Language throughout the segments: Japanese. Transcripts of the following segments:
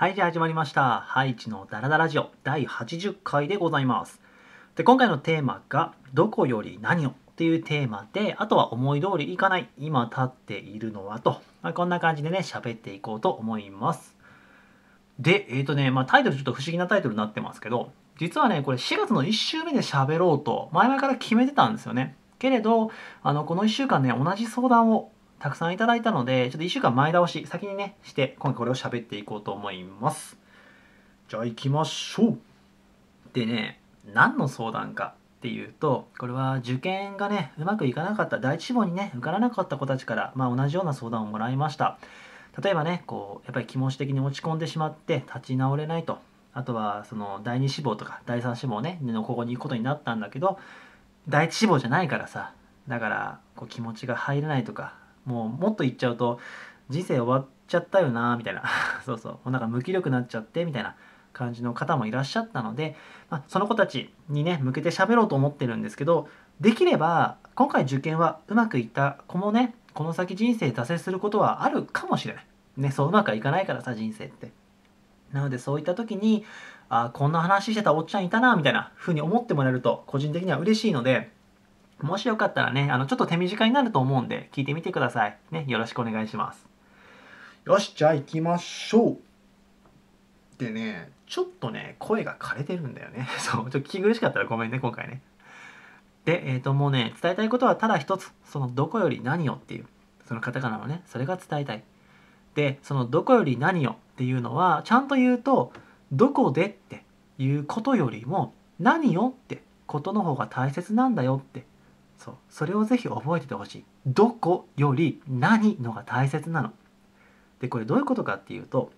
はい、じゃあ始まりました。ハイチのダラダラジオ第80回でございます。で、今回のテーマが、どこより何をっていうテーマで、あとは思い通りいかない、今立っているのはと、まあ、こんな感じでね、喋っていこうと思います。で、えっ、ー、とね、まあタイトルちょっと不思議なタイトルになってますけど、実はね、これ4月の1週目で喋ろうと、前々から決めてたんですよね。けれど、あの、この1週間ね、同じ相談をたくさんいただいたので、ちょっと1週間前倒し、先にね、して、今回これを喋っていこうと思います。じゃあ行きましょう。でね、何の相談かっていうと、これは受験がね、うまくいかなかった、第一志望にね、受からなかった子たちから、まあ同じような相談をもらいました。例えばね、こう、やっぱり気持ち的に落ち込んでしまって、立ち直れないと。あとは、その、第二志望とか、第三志望ね、のここに行くことになったんだけど、第一志望じゃないからさ、だから、こう気持ちが入れないとか、もうもっと言っちゃうと人生終わっちゃったよなみたいな。そうそう。もうなんか無気力になっちゃってみたいな感じの方もいらっしゃったので、まあ、その子たちにね向けて喋ろうと思ってるんですけどできれば今回受験はうまくいった子もねこの先人生挫折することはあるかもしれない。ねそううまくはいかないからさ人生って。なのでそういった時にあこんな話してたおっちゃんいたなみたいな風に思ってもらえると個人的には嬉しいのでもしよかったらね、あの、ちょっと手短になると思うんで、聞いてみてください。ね、よろしくお願いします。よし、じゃあ行きましょう。でね、ちょっとね、声が枯れてるんだよね。そう、ちょっと聞き苦しかったらごめんね、今回ね。で、えっ、ー、と、もうね、伝えたいことはただ一つ。その、どこより何をっていう、そのカタカナのね、それが伝えたい。で、その、どこより何をっていうのは、ちゃんと言うと、どこでっていうことよりも、何をってことの方が大切なんだよってそう。それをぜひ覚えててほしい。どこより何のが大切なの？でこれどういうことかっていうと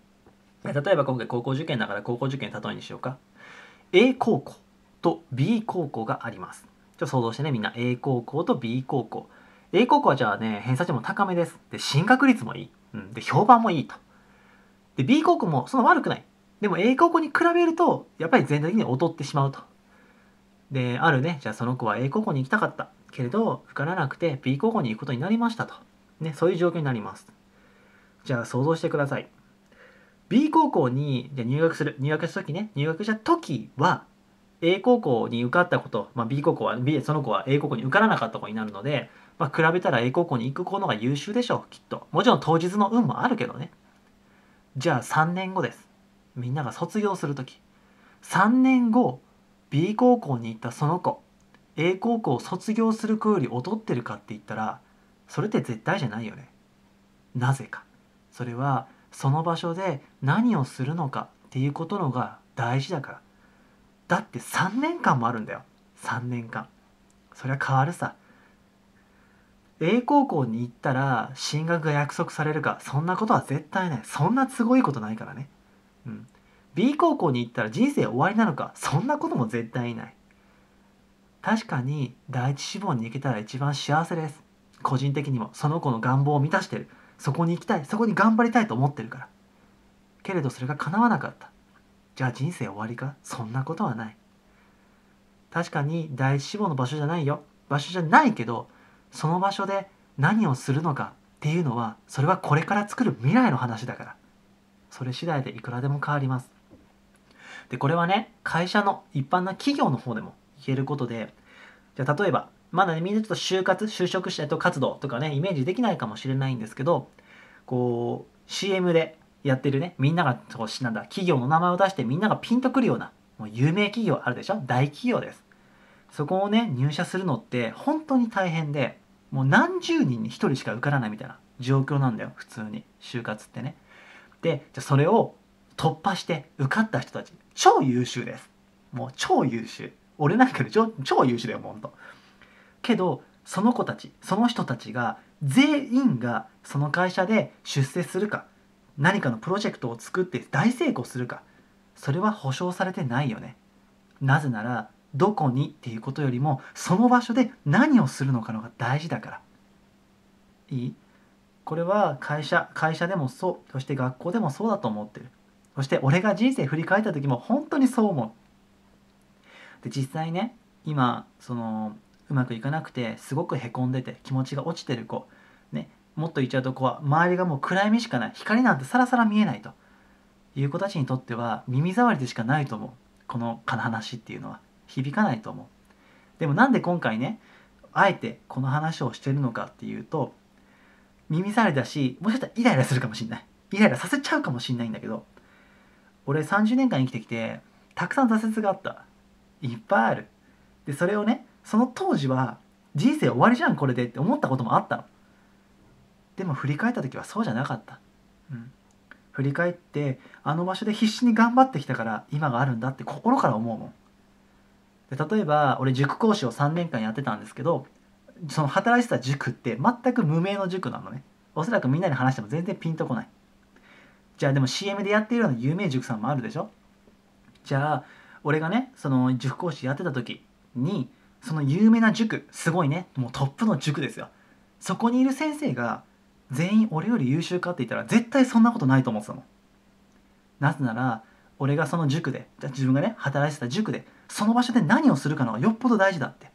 例えば今回高校受験だから高校受験例えにしようか。A 高校と B 高校があります。ちょっと想像してねみんな。A 高校と B 高校。A 高校はじゃあね偏差値も高めです。で進学率もいい、うん、で評判もいいと。で B 高校もそんな悪くない。でも A 高校に比べるとやっぱり全体的に劣ってしまうと。であるね。じゃあその子は A 高校に行きたかった。けれど受からなくて B 高校に行くことになりましたと、ね、そういう状況になります。じゃあ想像してください。B 高校にじゃ入学する入学した時ね入学した時は A 高校に受かったこと、まあ、B 高校は B その子は A 高校に受からなかった子になるので、まあ、比べたら A 高校に行く子の方が優秀でしょうきっと。もちろん当日の運もあるけどね。じゃあ3年後です。みんなが卒業する時。3年後 B 高校に行ったその子。A 高校を卒業する子より劣ってるかって言ったらそれって絶対じゃないよね。なぜか。それはその場所で何をするのかっていうことのが大事だから。だって3年間もあるんだよ。3年間。そりゃ変わるさ。A 高校に行ったら進学が約束されるか。そんなことは絶対ない。そんな都合いいことないからね。うん。B 高校に行ったら人生終わりなのか。そんなことも絶対ない。確かに第一志望に行けたら一番幸せです。個人的にも。その子の願望を満たしてる。そこに行きたい。そこに頑張りたいと思ってるから。けれどそれが叶わなかった。じゃあ人生終わりか？そんなことはない。確かに第一志望の場所じゃないよ。場所じゃないけどその場所で何をするのかっていうのはそれはこれから作る未来の話だから。それ次第でいくらでも変わります。でこれはね会社の一般な企業の方でも言えることでじゃあ例えばまだねみんなちょっと就活就職したと活動とかねイメージできないかもしれないんですけどこう CM でやってるねみんながこうなんだ企業の名前を出してみんながピンとくるようなもう有名企業あるでしょ？大企業です。そこをね入社するのって本当に大変でもう何十人に1人しか受からないみたいな状況なんだよ普通に就活ってね。でじゃそれを突破して受かった人たち超優秀です。もう超優秀。俺なんかより超超優秀だよほんと。けどその子たちその人たちが全員がその会社で出世するか何かのプロジェクトを作って大成功するかそれは保証されてないよね。なぜならどこにっていうことよりもその場所で何をするのかのが大事だから。いい？これは会社会社でもそうそして学校でもそうだと思ってる。そして俺が人生振り返った時も本当にそう思う。で実際ね今そのうまくいかなくてすごくへこんでて気持ちが落ちてる子ねもっと言っちゃうと子は周りがもう暗闇しかない光なんてさらさら見えないという子たちにとっては耳障りでしかないと思う。この話っていうのは。響かないと思う。でもなんで今回ねあえてこの話をしてるのかっていうと耳障りだしもしかしたらイライラするかもしんない。イライラさせちゃうかもしんないんだけど俺30年間生きてきてたくさん挫折があった。いっぱいある。でそれをねその当時は人生終わりじゃんこれでって思ったこともあったの。でも振り返った時はそうじゃなかった、うん、振り返ってあの場所で必死に頑張ってきたから今があるんだって心から思うもん。で例えば俺塾講師を3年間やってたんですけどその働いてた塾って全く無名の塾なのね。おそらくみんなに話しても全然ピンとこない。じゃあでも CM でやっているような有名塾さんもあるでしょ？じゃあ俺がねその塾講師やってた時にその有名な塾すごいねもうトップの塾ですよ。そこにいる先生が全員俺より優秀かって言ったら絶対そんなことないと思ってたの。なぜなら俺がその塾で自分がね働いてた塾でその場所で何をするかのがよっぽど大事だって。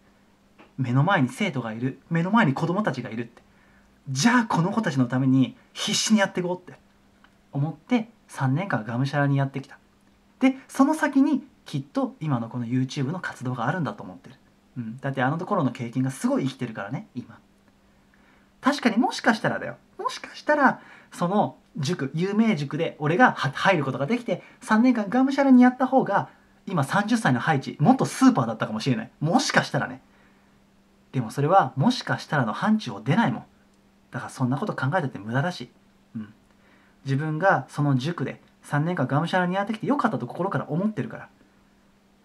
目の前に生徒がいる目の前に子供たちがいるって。じゃあこの子たちのために必死にやっていこうって思って3年間がむしゃらにやってきた。でその先にきっと今のこの YouTube の活動があるんだと思ってる、うん、だってあのところの経験がすごい生きてるからね今。確かにもしかしたらだよ。もしかしたらその塾有名塾で俺が入ることができて3年間がむしゃらにやった方が今30歳の配置もっとスーパーだったかもしれない。もしかしたらね。でもそれはもしかしたらの範疇を出ないもん。だからそんなこと考えてて無駄だし、うん、自分がその塾で3年間がむしゃらにやってきてよかったと心から思ってるから。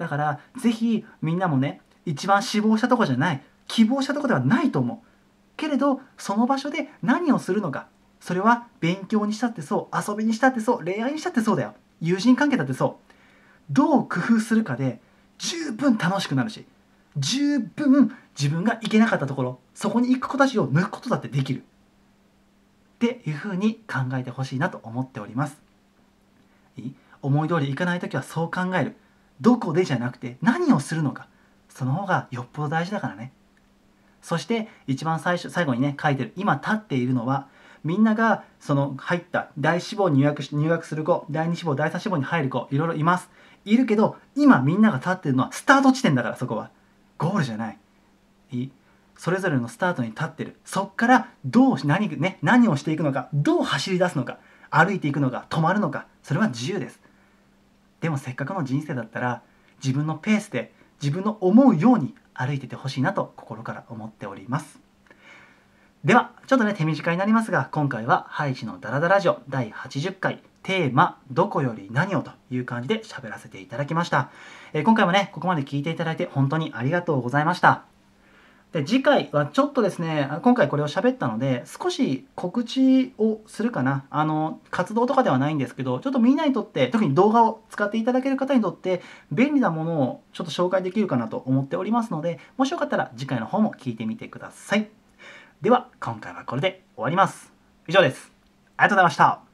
だから是非みんなもね一番志望したとこじゃない希望したとこではないと思う。けれどその場所で何をするのか。それは勉強にしたってそう遊びにしたってそう恋愛にしたってそうだよ。友人関係だってそう。どう工夫するかで十分楽しくなるし十分自分が行けなかったところそこに行く子たちを抜くことだってできる。っていうふうに考えてほしいなと思っております。いい？思い通りいかない時はそう考える。どこでじゃなくて何をするのか。その方がよっぽど大事だからね。そして一番最初最後にね書いてる今立っているのはみんながその入った第志望入学入学する子第2志望第3志望に入る子いろいろいます。いるけど今みんなが立ってるのはスタート地点だからそこは。ゴールじゃない。いい。それぞれのスタートに立ってる。そっからどう何,、ね、何をしていくのかどう走り出すのか歩いていくのか止まるのかそれは自由です。でもせっかくの人生だったら自分のペースで自分の思うように歩いててほしいなと心から思っております。ではちょっとね手短になりますが今回はハイチのダラダラジオ第80回テーマ「どこより何を」という感じで喋らせていただきました、えー、今回もねここまで聞いていただいて本当にありがとうございました。で次回はちょっとですね今回これを喋ったので少し告知をするかな。あの活動とかではないんですけどちょっとみんなにとって特に動画を使っていただける方にとって便利なものをちょっと紹介できるかなと思っておりますのでもしよかったら次回の方も聞いてみてください。では今回はこれで終わります。以上です。ありがとうございました。